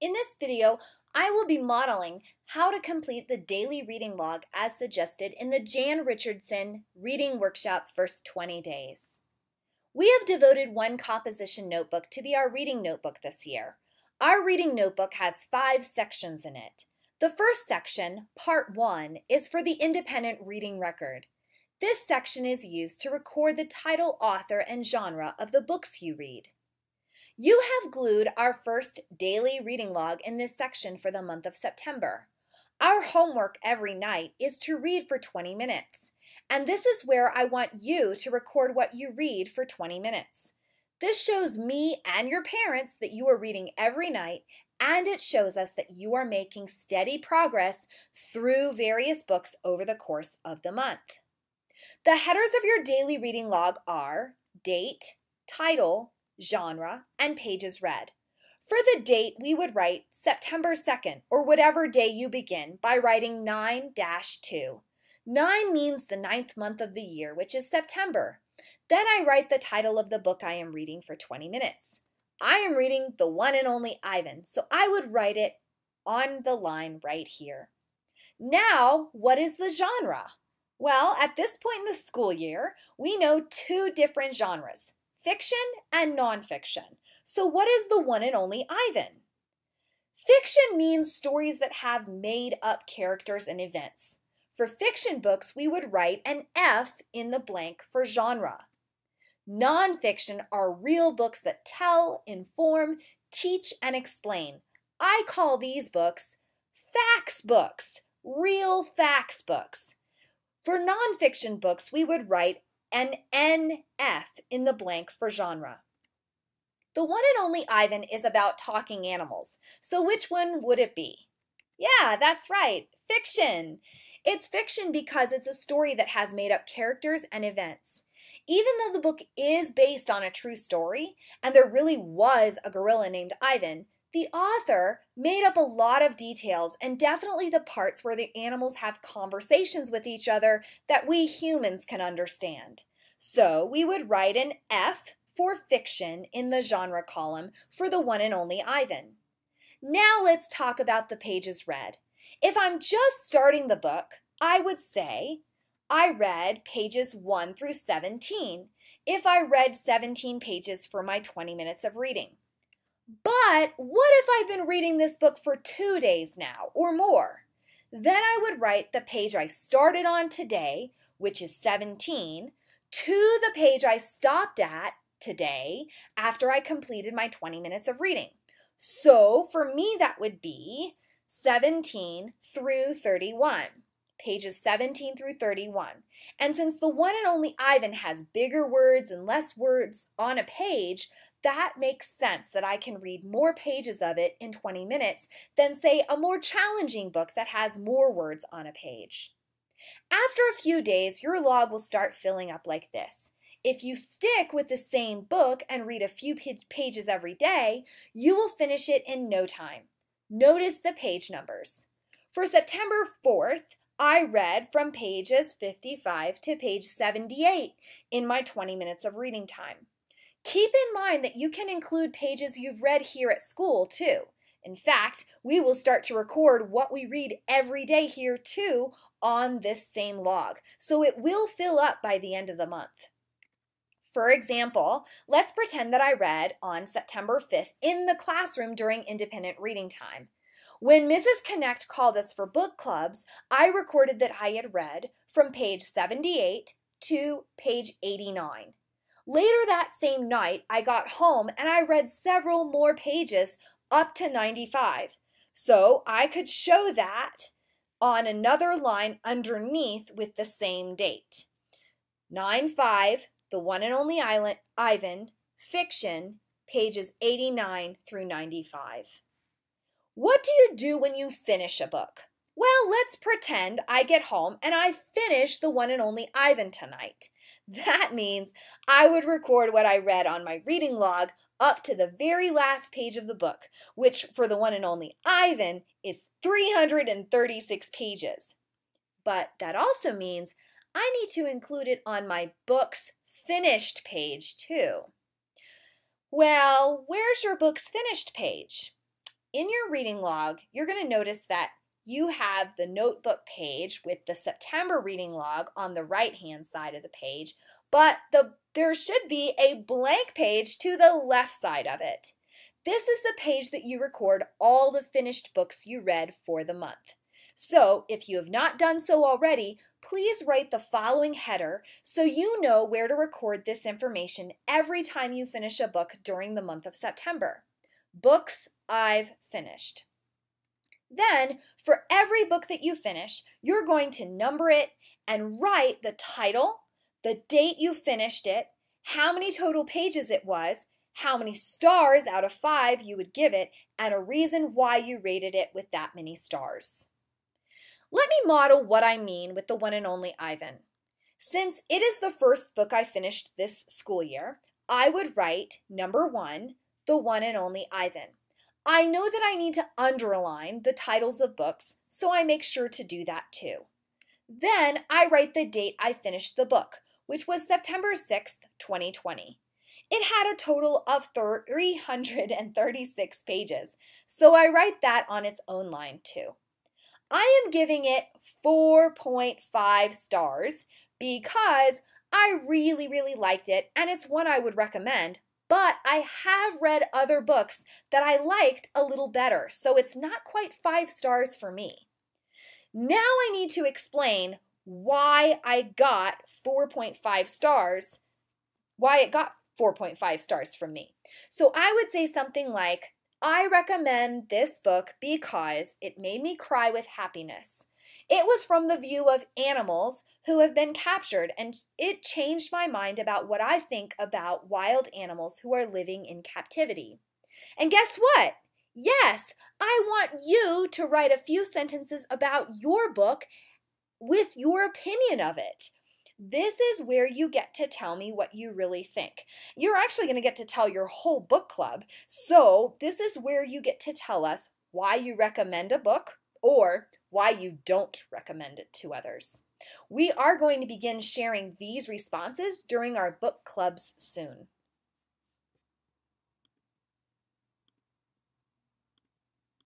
In this video, I will be modeling how to complete the daily reading log as suggested in the Jan Richardson Reading Workshop First 20 Days. We have devoted one composition notebook to be our reading notebook this year. Our reading notebook has five sections in it. The first section, Part 1, is for the independent reading record. This section is used to record the title, author, and genre of the books you read. You have glued our first daily reading log in this section for the month of September. Our homework every night is to read for 20 minutes, and this is where I want you to record what you read for 20 minutes. This shows me and your parents that you are reading every night, and it shows us that you are making steady progress through various books over the course of the month. The headers of your daily reading log are date, title, genre, and pages read. For the date, we would write September 2nd, or whatever day you begin, by writing 9 2. 9 means the ninth month of the year, which is September. Then I write the title of the book I am reading for 20 minutes. I am reading The One and Only Ivan, so I would write it on the line right here. Now, what is the genre? Well, at this point in the school year, we know two different genres fiction and nonfiction. So, what is the one and only Ivan? Fiction means stories that have made up characters and events. For fiction books, we would write an F in the blank for genre. Nonfiction are real books that tell, inform, teach, and explain. I call these books facts books, real facts books. For nonfiction books, we would write an NF in the blank for genre. The one and only Ivan is about talking animals. So which one would it be? Yeah, that's right, fiction. It's fiction because it's a story that has made up characters and events. Even though the book is based on a true story, and there really was a gorilla named Ivan, the author made up a lot of details and definitely the parts where the animals have conversations with each other that we humans can understand. So we would write an F for fiction in the genre column for the one and only Ivan. Now let's talk about the pages read. If I'm just starting the book, I would say I read pages 1 through 17 if I read 17 pages for my 20 minutes of reading. But what if I've been reading this book for two days now or more? Then I would write the page I started on today, which is 17, to the page I stopped at today after I completed my 20 minutes of reading. So for me, that would be 17 through 31, pages 17 through 31. And since the one and only Ivan has bigger words and less words on a page, that makes sense that I can read more pages of it in 20 minutes than, say, a more challenging book that has more words on a page. After a few days, your log will start filling up like this. If you stick with the same book and read a few pages every day, you will finish it in no time. Notice the page numbers. For September 4th, I read from pages 55 to page 78 in my 20 minutes of reading time. Keep in mind that you can include pages you've read here at school too. In fact, we will start to record what we read every day here too on this same log, so it will fill up by the end of the month. For example, let's pretend that I read on September 5th in the classroom during independent reading time. When Mrs. Connect called us for book clubs, I recorded that I had read from page 78 to page 89. Later that same night, I got home and I read several more pages up to 95. So I could show that on another line underneath with the same date. 9 5, The One and Only Island, Ivan, Fiction, pages 89 through 95. What do you do when you finish a book? Well, let's pretend I get home and I finish The One and Only Ivan tonight. That means I would record what I read on my reading log up to the very last page of the book, which for the one and only Ivan is 336 pages. But that also means I need to include it on my book's finished page too. Well, where's your book's finished page? in your reading log, you're going to notice that you have the notebook page with the September reading log on the right hand side of the page, but the, there should be a blank page to the left side of it. This is the page that you record all the finished books you read for the month. So, if you have not done so already, please write the following header so you know where to record this information every time you finish a book during the month of September. Books I've finished. Then, for every book that you finish, you're going to number it and write the title, the date you finished it, how many total pages it was, how many stars out of five you would give it, and a reason why you rated it with that many stars. Let me model what I mean with the one and only Ivan. Since it is the first book I finished this school year, I would write number one, the one and only Ivan. I know that I need to underline the titles of books, so I make sure to do that too. Then I write the date I finished the book, which was September 6th, 2020. It had a total of 336 pages, so I write that on its own line too. I am giving it 4.5 stars because I really, really liked it and it's one I would recommend, but I have read other books that I liked a little better, so it's not quite five stars for me. Now I need to explain why I got 4.5 stars, why it got 4.5 stars from me. So I would say something like, I recommend this book because it made me cry with happiness. It was from the view of animals who have been captured, and it changed my mind about what I think about wild animals who are living in captivity. And guess what? Yes, I want you to write a few sentences about your book with your opinion of it. This is where you get to tell me what you really think. You're actually going to get to tell your whole book club. So, this is where you get to tell us why you recommend a book or why you don't recommend it to others. We are going to begin sharing these responses during our book clubs soon.